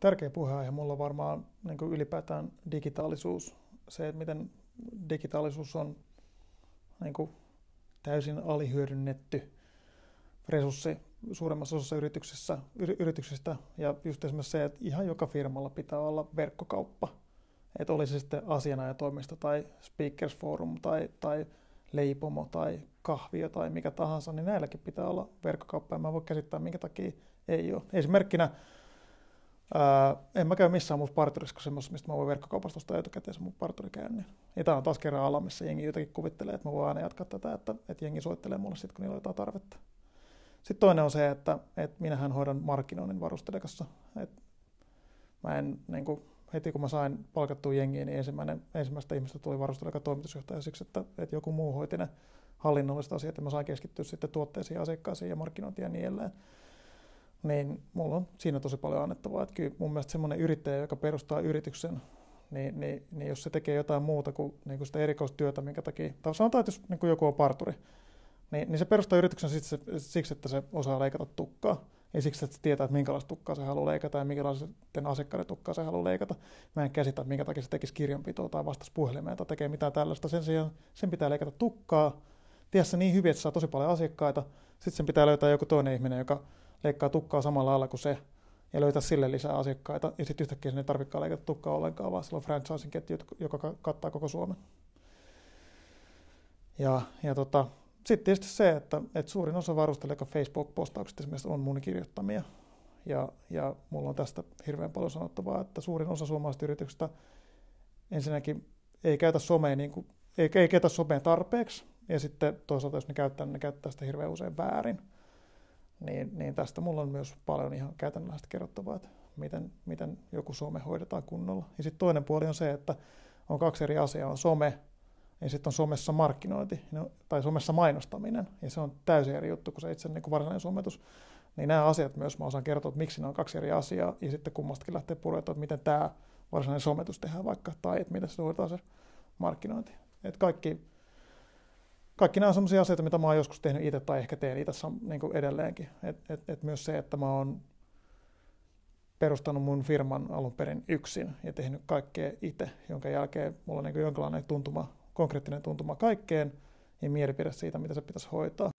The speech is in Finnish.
tärkeä puheenaihe mulla varmaan niin kuin ylipäätään digitaalisuus. Se, että miten digitaalisuus on niin kuin täysin alihyödynnetty resurssi suuremmassa osassa yrityksissä, yrityksistä. Ja just esimerkiksi se, että ihan joka firmalla pitää olla verkkokauppa. Että olisi se sitten asianajatoimisto tai speakers forum tai, tai leipomo tai kahvio tai mikä tahansa, niin näilläkin pitää olla verkkokauppa. Ja mä voin käsittää, minkä takia ei ole. Esimerkkinä en mä käy missään muussa parturissa kuin semmoisessa, mistä mä voin verkkokaupasta ostaa etukäteen se mun parturikäynnin. Ja tämä on taas kerran ala, missä jengi jotenkin kuvittelee, että mä voin aina jatkaa tätä, että, että jengi soittelee mulle sitten, kun niillä on jotain tarvetta. Sitten toinen on se, että, että minähän hoidan markkinoinnin varustelekassa. Että mä en, niin kuin, heti kun mä sain palkattua jengiä, niin ensimmäinen, ensimmäistä ihmistä tuli varusteleka toimitusjohtaja siksi, että, että joku muu hoiti ne hallinnolliset asiat, ja mä sain keskittyä sitten tuotteisiin, asiakkaisiin ja markkinointiin ja niin edelleen. Niin mulla on siinä tosi paljon annettavaa. Että kyllä mun mielestä semmoinen yrittäjä, joka perustaa yrityksen, niin, niin, niin jos se tekee jotain muuta kuin, niin kuin sitä erikoistyötä, minkä takia, tai sanotaan, että jos niin kuin joku on parturi, niin, niin se perustaa yrityksen siksi, että se osaa leikata tukkaa. Ei siksi, että se tietää, että minkälaista tukkaa se haluaa leikata ja minkälaisten asiakkaiden tukkaa se haluaa leikata. Mä en käsitä, minkä takia se tekisi kirjanpitoa tai vastasi puhelimeen tai tekee mitään tällaista. Sen sijaan sen pitää leikata tukkaa, tehdä se niin hyvin, että saa tosi paljon asiakkaita. Sitten sen pitää löytää joku toinen ihminen, joka leikkaa tukkaa samalla lailla kuin se ja löytää sille lisää asiakkaita. Ja sitten yhtäkkiä sen ei tarvitsekaan leikata tukkaa ollenkaan, vaan sillä on franchising ketju, joka kattaa koko Suomen. Ja, ja tota, sitten tietysti se, että, että suurin osa varustelijoiden Facebook-postauksista esimerkiksi on mun kirjoittamia. Ja, ja mulla on tästä hirveän paljon sanottavaa, että suurin osa suomalaisista yrityksistä ensinnäkin ei käytä somea, niin kuin, ei, ei käytä somea tarpeeksi, ja sitten toisaalta jos ne käyttää, niin ne käyttää sitä hirveän usein väärin. Niin, niin tästä mulla on myös paljon ihan käytännöllistä kerrottavaa, että miten, miten joku some hoidetaan kunnolla. Ja sitten toinen puoli on se, että on kaksi eri asiaa, on some ja sitten on somessa markkinointi no, tai somessa mainostaminen, ja se on täysin eri juttu kuin se itse niin kuin varsinainen sometus. Niin nämä asiat myös mä osaan kertoa, että miksi ne on kaksi eri asiaa, ja sitten kummastakin lähtee pureutumaan, että miten tämä varsinainen sometus tehdään vaikka, tai että miten se hoitaa se markkinointi. Et kaikki, kaikki nämä on sellaisia asioita, mitä mä oon joskus tehnyt itse tai ehkä teen itse niin kuin edelleenkin. Et, et, et myös se, että mä oon perustanut mun firman alun perin yksin ja tehnyt kaikkea itse, jonka jälkeen mulla on niin jonkinlainen tuntuma konkreettinen tuntuma kaikkeen ja mielipide siitä, mitä se pitäisi hoitaa.